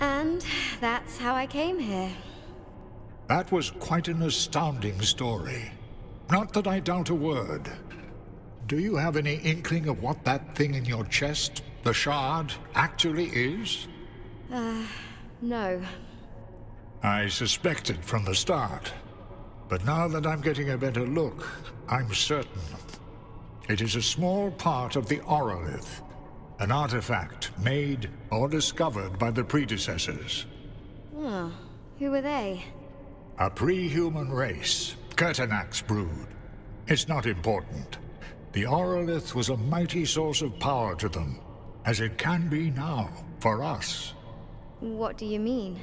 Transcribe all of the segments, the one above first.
And that's how I came here. That was quite an astounding story. Not that I doubt a word. Do you have any inkling of what that thing in your chest, the shard, actually is? Uh, no. I suspected from the start. But now that I'm getting a better look, I'm certain. It is a small part of the Aurolith, an artifact made or discovered by the predecessors. Oh, who were they? A pre-human race, Kurtanak's brood. It's not important. The Aurolith was a mighty source of power to them, as it can be now, for us. What do you mean?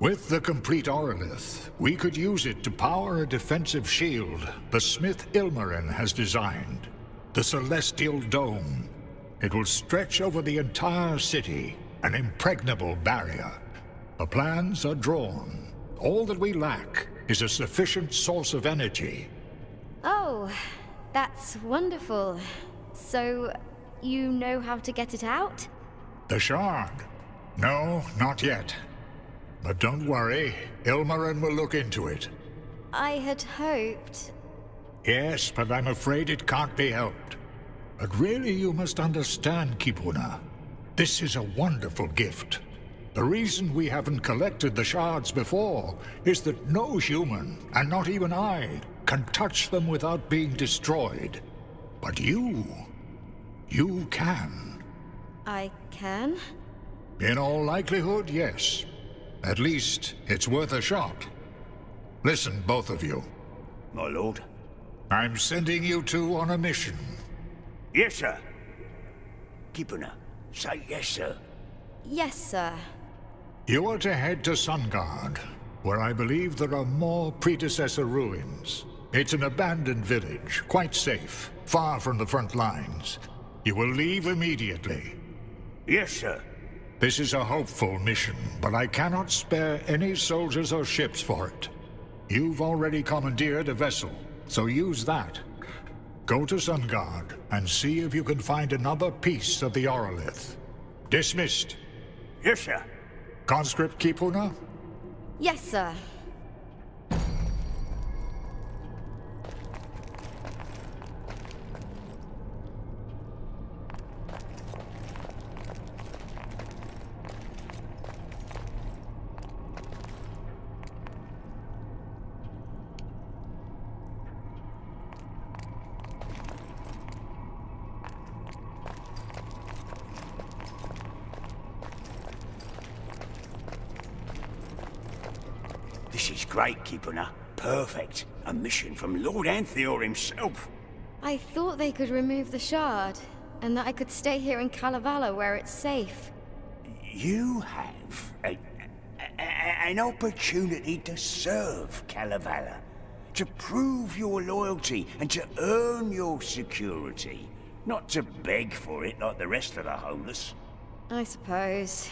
With the complete Aurolith, we could use it to power a defensive shield the Smith Ilmarin has designed. The Celestial Dome. It will stretch over the entire city, an impregnable barrier. The plans are drawn. All that we lack is a sufficient source of energy. Oh, that's wonderful. So, you know how to get it out? The shard? No, not yet. But don't worry, Ilmarin will look into it. I had hoped... Yes, but I'm afraid it can't be helped. But really you must understand, Kipuna. This is a wonderful gift. The reason we haven't collected the shards before is that no human, and not even I, can touch them without being destroyed. But you... you can. I can? In all likelihood, yes. At least, it's worth a shot. Listen, both of you. My lord? I'm sending you two on a mission. Yes, sir. Kipuna, say yes, sir. Yes, sir. You are to head to Sungard, where I believe there are more predecessor ruins. It's an abandoned village, quite safe, far from the front lines. You will leave immediately. Yes, sir. This is a hopeful mission, but I cannot spare any soldiers or ships for it. You've already commandeered a vessel, so use that. Go to Sungard and see if you can find another piece of the Aurolith. Dismissed. Yes, sir. Conscript Kipuna? Yes, sir. This is great, Kipuna. Perfect. A mission from Lord Anthior himself. I thought they could remove the shard, and that I could stay here in Kalevala where it's safe. You have a, a, an opportunity to serve Kalevala, to prove your loyalty and to earn your security, not to beg for it like the rest of the homeless. I suppose.